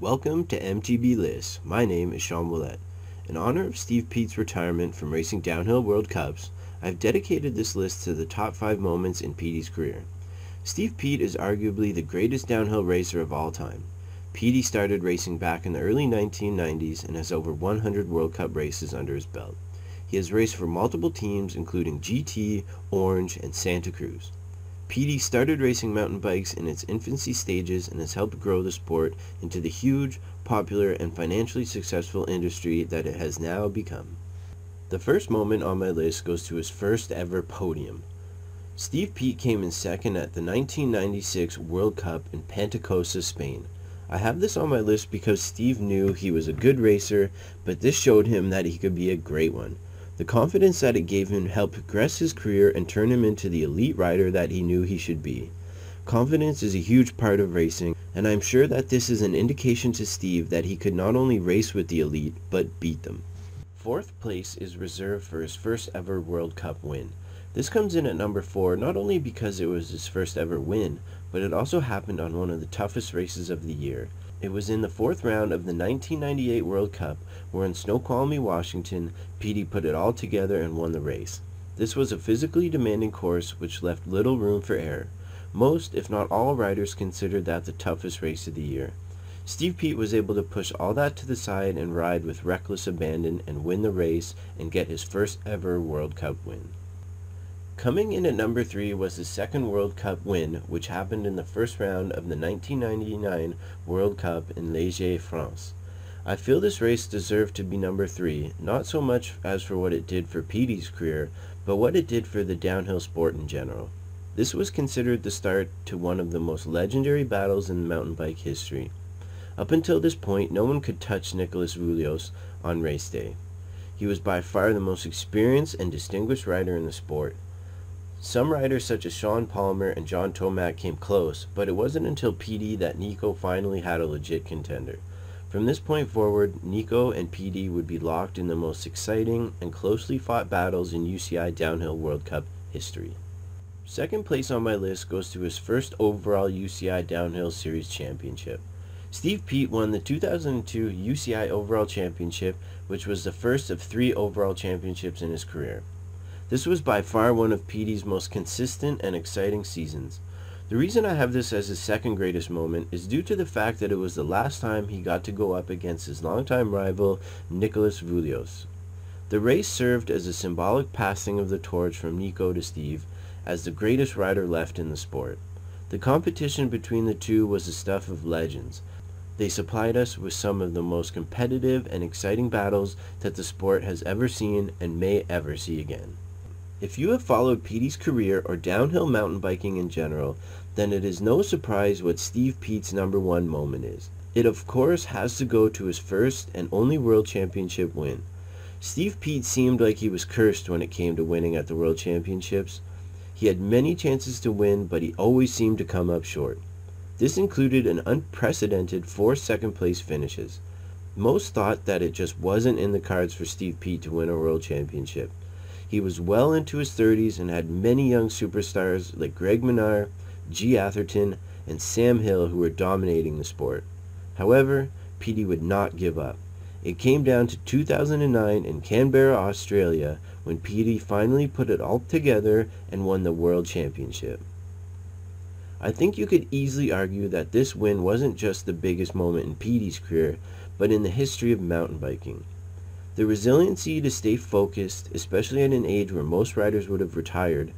Welcome to MTB List. My name is Sean Willett. In honor of Steve Peat's retirement from racing downhill World Cups, I've dedicated this list to the top 5 moments in Peaty's career. Steve Peat is arguably the greatest downhill racer of all time. Peaty started racing back in the early 1990s and has over 100 World Cup races under his belt. He has raced for multiple teams including GT, Orange, and Santa Cruz. Peaty started racing mountain bikes in its infancy stages and has helped grow the sport into the huge, popular, and financially successful industry that it has now become. The first moment on my list goes to his first ever podium. Steve Peat came in second at the 1996 World Cup in Panticosa, Spain. I have this on my list because Steve knew he was a good racer, but this showed him that he could be a great one. The confidence that it gave him helped progress his career and turn him into the elite rider that he knew he should be. Confidence is a huge part of racing, and I'm sure that this is an indication to Steve that he could not only race with the elite, but beat them. Fourth place is reserved for his first ever World Cup win. This comes in at number 4 not only because it was his first ever win, but it also happened on one of the toughest races of the year. It was in the fourth round of the 1998 World Cup where in Snoqualmie, Washington, Peaty put it all together and won the race. This was a physically demanding course which left little room for error. Most, if not all, riders considered that the toughest race of the year. Steve Peat was able to push all that to the side and ride with reckless abandon and win the race and get his first ever World Cup win. Coming in at number 3 was his second World Cup win, which happened in the first round of the 1999 World Cup in Les Gets, France. I feel this race deserved to be number 3, not so much as for what it did for Peaty's career, but what it did for the downhill sport in general. This was considered the start to one of the most legendary battles in mountain bike history. Up until this point, no one could touch Nicolas Vouilloz on race day. He was by far the most experienced and distinguished rider in the sport. Some riders such as Shaun Palmer and John Tomac came close, but it wasn't until Peaty that Nico finally had a legit contender. From this point forward, Nico and Peaty would be locked in the most exciting and closely fought battles in UCI Downhill World Cup history. Second place on my list goes to his first overall UCI Downhill Series Championship. Steve Peat won the 2002 UCI Overall Championship, which was the first of three overall championships in his career. This was by far one of Peaty's most consistent and exciting seasons. The reason I have this as his second greatest moment is due to the fact that it was the last time he got to go up against his longtime rival, Nicolas Vouilloz. The race served as a symbolic passing of the torch from Nico to Steve as the greatest rider left in the sport. The competition between the two was the stuff of legends. They supplied us with some of the most competitive and exciting battles that the sport has ever seen and may ever see again. If you have followed Peaty's career or downhill mountain biking in general, then it is no surprise what Steve Peat's number one moment is. It of course has to go to his first and only world championship win. Steve Peat seemed like he was cursed when it came to winning at the world championships. He had many chances to win, but he always seemed to come up short. This included an unprecedented four second place finishes. Most thought that it just wasn't in the cards for Steve Peat to win a world championship. He was well into his 30s and had many young superstars like Greg Minnaar, Gee Atherton, and Sam Hill who were dominating the sport. However, Peaty would not give up. It came down to 2009 in Canberra, Australia, when Peaty finally put it all together and won the World Championship. I think you could easily argue that this win wasn't just the biggest moment in Peaty's career, but in the history of mountain biking. The resiliency to stay focused, especially at an age where most riders would have retired,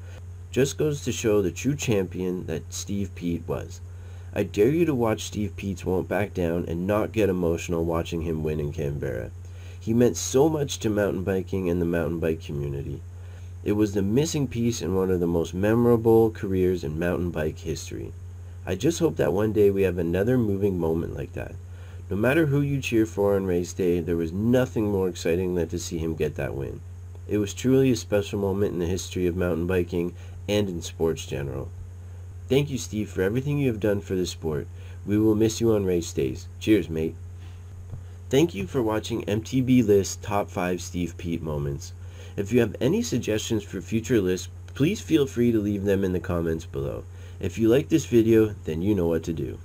just goes to show the true champion that Steve Peat was. I dare you to watch Steve Peat's Won't Back Down and not get emotional watching him win in Canberra. He meant so much to mountain biking and the mountain bike community. It was the missing piece in one of the most memorable careers in mountain bike history. I just hope that one day we have another moving moment like that. No matter who you cheer for on race day, there was nothing more exciting than to see him get that win. It was truly a special moment in the history of mountain biking and in sports general. Thank you, Steve, for everything you have done for the sport. We will miss you on race days. Cheers, mate. Thank you for watching MTB List Top 5 Steve Peat Moments. If you have any suggestions for future lists, please feel free to leave them in the comments below. If you like this video, then you know what to do.